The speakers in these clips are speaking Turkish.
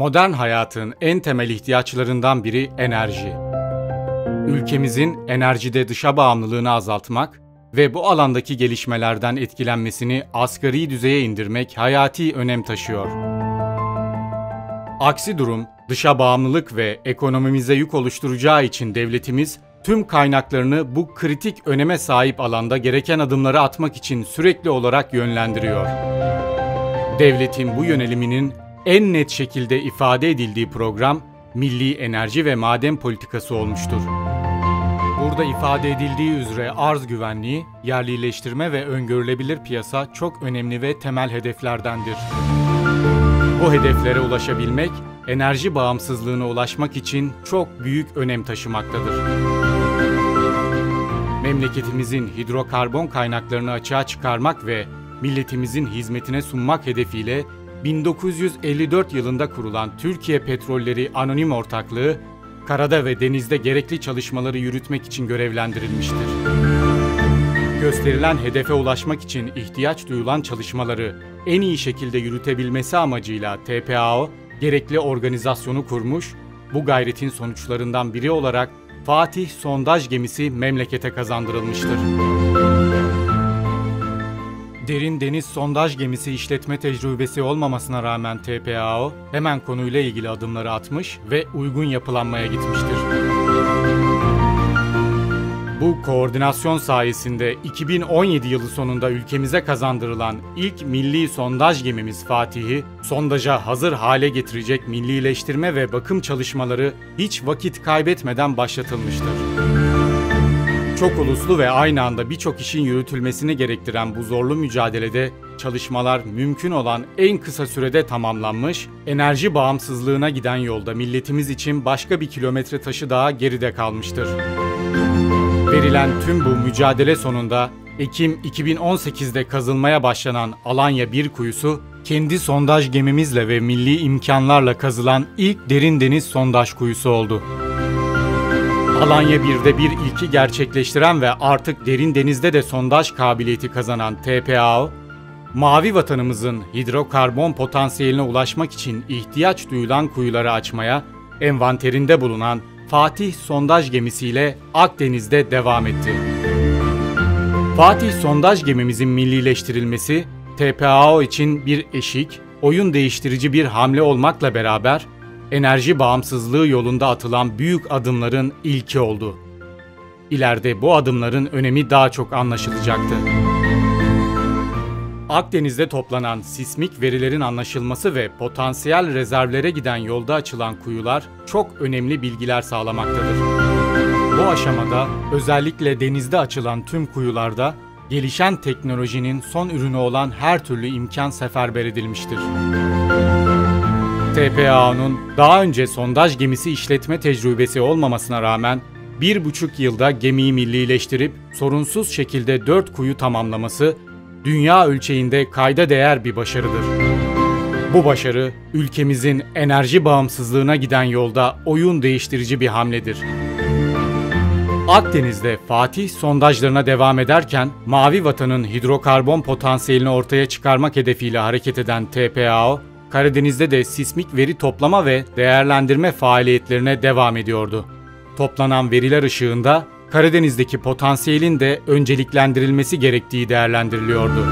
Modern hayatın en temel ihtiyaçlarından biri enerji. Ülkemizin enerjide dışa bağımlılığını azaltmak ve bu alandaki gelişmelerden etkilenmesini asgari düzeye indirmek hayati önem taşıyor. Aksi durum dışa bağımlılık ve ekonomimize yük oluşturacağı için devletimiz tüm kaynaklarını bu kritik öneme sahip alanda gereken adımları atmak için sürekli olarak yönlendiriyor. Devletin bu yöneliminin en net şekilde ifade edildiği program Milli Enerji ve Maden Politikası olmuştur. Burada ifade edildiği üzere arz güvenliği, yerlileştirme ve öngörülebilir piyasa çok önemli ve temel hedeflerdendir. Bu hedeflere ulaşabilmek, enerji bağımsızlığına ulaşmak için çok büyük önem taşımaktadır. Memleketimizin hidrokarbon kaynaklarını açığa çıkarmak ve milletimizin hizmetine sunmak hedefiyle 1954 yılında kurulan Türkiye Petrolleri Anonim Ortaklığı, karada ve denizde gerekli çalışmaları yürütmek için görevlendirilmiştir. Gösterilen hedefe ulaşmak için ihtiyaç duyulan çalışmaları en iyi şekilde yürütebilmesi amacıyla TPAO gerekli organizasyonu kurmuş, bu gayretin sonuçlarından biri olarak Fatih sondaj gemisi memlekete kazandırılmıştır. Derin deniz sondaj gemisi işletme tecrübesi olmamasına rağmen TPAO hemen konuyla ilgili adımları atmış ve uygun yapılanmaya gitmiştir. Bu koordinasyon sayesinde 2017 yılı sonunda ülkemize kazandırılan ilk milli sondaj gemimiz Fatih'i sondaja hazır hale getirecek millileştirme ve bakım çalışmaları hiç vakit kaybetmeden başlatılmıştır. Çok uluslu ve aynı anda birçok işin yürütülmesini gerektiren bu zorlu mücadelede çalışmalar mümkün olan en kısa sürede tamamlanmış, enerji bağımsızlığına giden yolda milletimiz için başka bir kilometre taşı daha geride kalmıştır. Verilen tüm bu mücadele sonunda Ekim 2018'de kazılmaya başlanan Alanya 1 kuyusu, kendi sondaj gemimizle ve milli imkanlarla kazılan ilk derin deniz sondaj kuyusu oldu. Alanya 1'de bir ilki gerçekleştiren ve artık derin denizde de sondaj kabiliyeti kazanan TPAO, mavi vatanımızın hidrokarbon potansiyeline ulaşmak için ihtiyaç duyulan kuyuları açmaya, envanterinde bulunan Fatih sondaj gemisiyle Akdeniz'de devam etti. Fatih sondaj gemimizin millileştirilmesi, TPAO için bir eşik, oyun değiştirici bir hamle olmakla beraber enerji bağımsızlığı yolunda atılan büyük adımların ilki oldu. İleride bu adımların önemi daha çok anlaşılacaktı. Akdeniz'de toplanan sismik verilerin anlaşılması ve potansiyel rezervlere giden yolda açılan kuyular çok önemli bilgiler sağlamaktadır. Bu aşamada özellikle denizde açılan tüm kuyularda gelişen teknolojinin son ürünü olan her türlü imkan seferber edilmiştir. TPA'nın daha önce sondaj gemisi işletme tecrübesi olmamasına rağmen bir buçuk yılda gemiyi millileştirip sorunsuz şekilde dört kuyu tamamlaması dünya ölçeğinde kayda değer bir başarıdır. Bu başarı ülkemizin enerji bağımsızlığına giden yolda oyun değiştirici bir hamledir. Akdeniz'de Fatih sondajlarına devam ederken Mavi Vatan'ın hidrokarbon potansiyelini ortaya çıkarmak hedefiyle hareket eden TPAO, Karadeniz'de de sismik veri toplama ve değerlendirme faaliyetlerine devam ediyordu. Toplanan veriler ışığında Karadeniz'deki potansiyelin de önceliklendirilmesi gerektiği değerlendiriliyordu.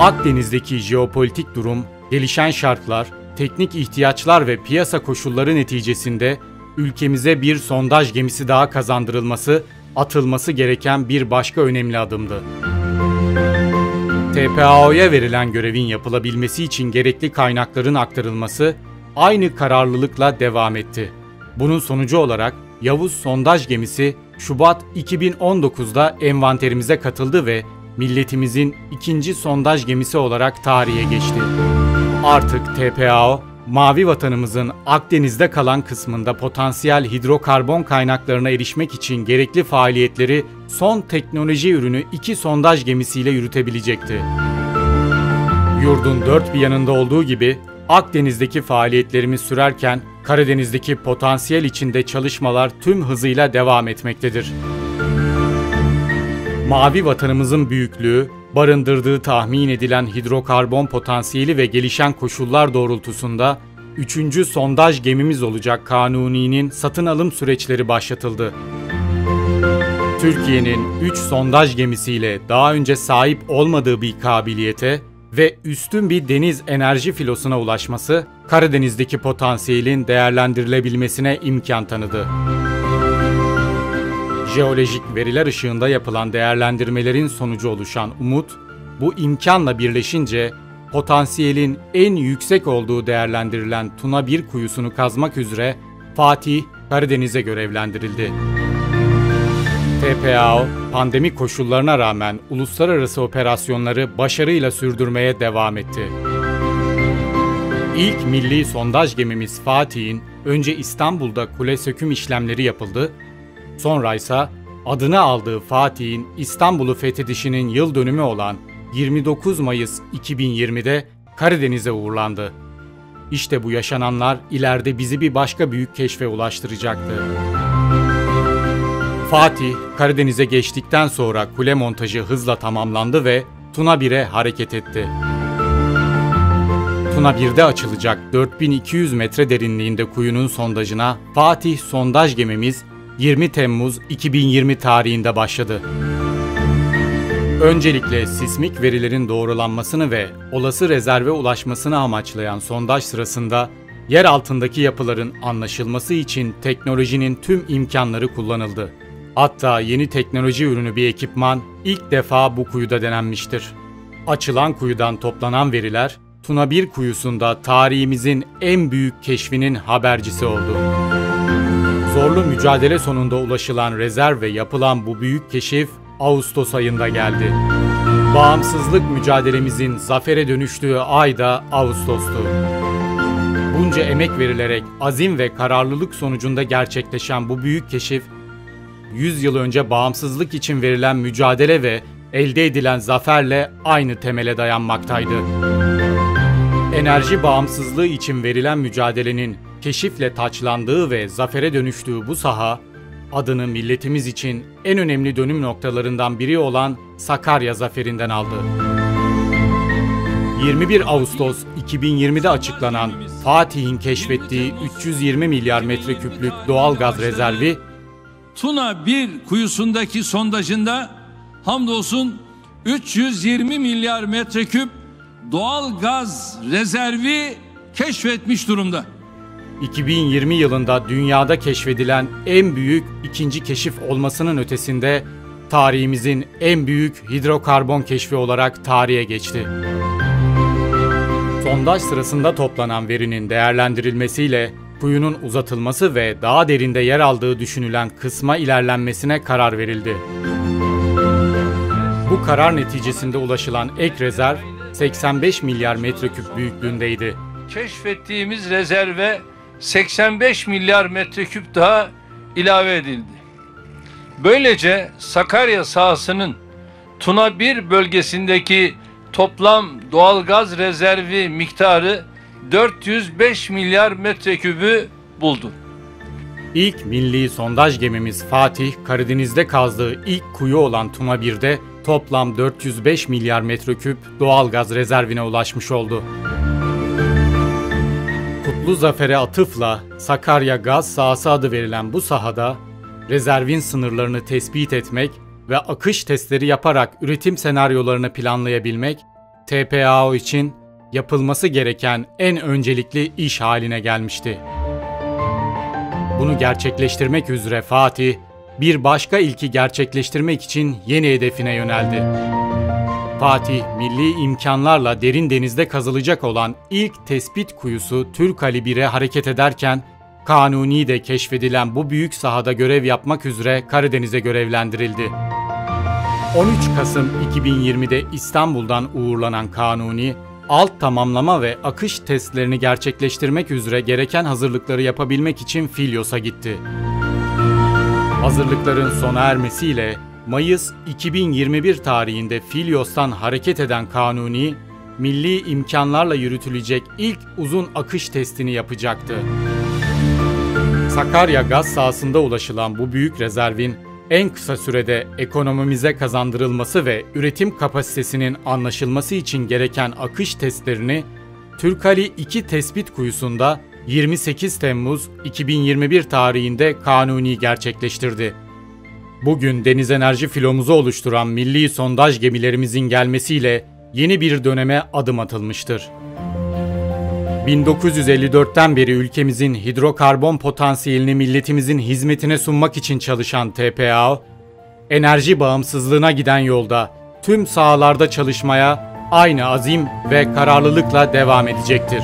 Akdeniz'deki jeopolitik durum, gelişen şartlar, teknik ihtiyaçlar ve piyasa koşulları neticesinde ülkemize bir sondaj gemisi daha kazandırılması, atılması gereken bir başka önemli adımdı. TPAO'ya verilen görevin yapılabilmesi için gerekli kaynakların aktarılması aynı kararlılıkla devam etti. Bunun sonucu olarak Yavuz sondaj gemisi Şubat 2019'da envanterimize katıldı ve milletimizin ikinci sondaj gemisi olarak tarihe geçti. Artık TPAO, mavi vatanımızın Akdeniz'de kalan kısmında potansiyel hidrokarbon kaynaklarına erişmek için gerekli faaliyetleri son teknoloji ürünü iki sondaj gemisiyle yürütebilecekti. Yurdun dört bir yanında olduğu gibi Akdeniz'deki faaliyetlerimiz sürerken Karadeniz'deki potansiyel içinde çalışmalar tüm hızıyla devam etmektedir. Mavi vatanımızın büyüklüğü, barındırdığı tahmin edilen hidrokarbon potansiyeli ve gelişen koşullar doğrultusunda 3. sondaj gemimiz olacak Kanuni'nin satın alım süreçleri başlatıldı. Türkiye'nin 3 sondaj gemisiyle daha önce sahip olmadığı bir kabiliyete ve üstün bir deniz enerji filosuna ulaşması Karadeniz'deki potansiyelin değerlendirilebilmesine imkan tanıdı. Jeolojik veriler ışığında yapılan değerlendirmelerin sonucu oluşan umut, bu imkanla birleşince potansiyelin en yüksek olduğu değerlendirilen Tuna 1 kuyusunu kazmak üzere Fatih Karadeniz'e görevlendirildi. TPAO, pandemi koşullarına rağmen uluslararası operasyonları başarıyla sürdürmeye devam etti. İlk milli sondaj gemimiz Fatih'in önce İstanbul'da kule söküm işlemleri yapıldı, sonra ise adını aldığı Fatih'in İstanbul'u fethedişinin yıl dönümü olan 29 Mayıs 2020'de Karadeniz'e uğurlandı. İşte bu yaşananlar ileride bizi bir başka büyük keşfe ulaştıracaktı. Fatih, Karadeniz'e geçtikten sonra kule montajı hızla tamamlandı ve Tuna 1'e hareket etti. Tuna 1'de açılacak 4200 metre derinliğinde kuyunun sondajına Fatih sondaj gemimiz 20 Temmuz 2020 tarihinde başladı. Öncelikle sismik verilerin doğrulanmasını ve olası rezerve ulaşmasını amaçlayan sondaj sırasında yer altındaki yapıların anlaşılması için teknolojinin tüm imkanları kullanıldı. Hatta yeni teknoloji ürünü bir ekipman ilk defa bu kuyuda denenmiştir. Açılan kuyudan toplanan veriler Tuna 1 kuyusunda tarihimizin en büyük keşfinin habercisi oldu. Zorlu mücadele sonunda ulaşılan rezerv ve yapılan bu büyük keşif Ağustos ayında geldi. Bağımsızlık mücadelemizin zafere dönüştüğü ay da Ağustos'tu. Bunca emek verilerek azim ve kararlılık sonucunda gerçekleşen bu büyük keşif 100 yıl önce bağımsızlık için verilen mücadele ve elde edilen zaferle aynı temele dayanmaktaydı. Enerji bağımsızlığı için verilen mücadelenin keşifle taçlandığı ve zafere dönüştüğü bu saha, adını milletimiz için en önemli dönüm noktalarından biri olan Sakarya Zaferi'nden aldı. 21 Ağustos 2020'de açıklanan Fatih'in keşfettiği 320 milyar metreküplük doğal gaz rezervi Tuna 1 kuyusundaki sondajında hamdolsun 320 milyar metreküp doğal gaz rezervi keşfetmiş durumda. 2020 yılında dünyada keşfedilen en büyük ikinci keşif olmasının ötesinde tarihimizin en büyük hidrokarbon keşfi olarak tarihe geçti. Sondaj sırasında toplanan verinin değerlendirilmesiyle kuyunun uzatılması ve daha derinde yer aldığı düşünülen kısma ilerlenmesine karar verildi. Bu karar neticesinde ulaşılan ek rezerv 85 milyar metreküp büyüklüğündeydi. Keşfettiğimiz rezerve 85 milyar metreküp daha ilave edildi. Böylece Sakarya sahasının Tuna 1 bölgesindeki toplam doğalgaz rezervi miktarı 405 milyar metrekübü buldu. İlk milli sondaj gemimiz Fatih, Karadeniz'de kazdığı ilk kuyu olan Tuna 1'de toplam 405 milyar metreküp doğal gaz rezervine ulaşmış oldu. Kutlu Zafer'e atıfla Sakarya Gaz Sahası adı verilen bu sahada rezervin sınırlarını tespit etmek ve akış testleri yaparak üretim senaryolarını planlayabilmek TPAO için yapılması gereken en öncelikli iş haline gelmişti. Bunu gerçekleştirmek üzere Fatih, bir başka ilki gerçekleştirmek için yeni hedefine yöneldi. Fatih, milli imkanlarla derin denizde kazılacak olan ilk tespit kuyusu Türk Ali 1'e hareket ederken, Kanuni de keşfedilen bu büyük sahada görev yapmak üzere Karadeniz'e görevlendirildi. 13 Kasım 2020'de İstanbul'dan uğurlanan Kanuni, alt tamamlama ve akış testlerini gerçekleştirmek üzere gereken hazırlıkları yapabilmek için Filyos'a gitti. Hazırlıkların sona ermesiyle Mayıs 2021 tarihinde Filyos'tan hareket eden Kanuni, milli imkanlarla yürütülecek ilk uzun akış testini yapacaktı. Sakarya gaz sahasında ulaşılan bu büyük rezervin en kısa sürede ekonomimize kazandırılması ve üretim kapasitesinin anlaşılması için gereken akış testlerini Türkali 2 tespit kuyusunda 28 Temmuz 2021 tarihinde kanuni gerçekleştirdi. Bugün deniz enerji filomuzu oluşturan milli sondaj gemilerimizin gelmesiyle yeni bir döneme adım atılmıştır. 1954'ten beri ülkemizin hidrokarbon potansiyelini milletimizin hizmetine sunmak için çalışan TPAO, enerji bağımsızlığına giden yolda tüm sahalarda çalışmaya aynı azim ve kararlılıkla devam edecektir.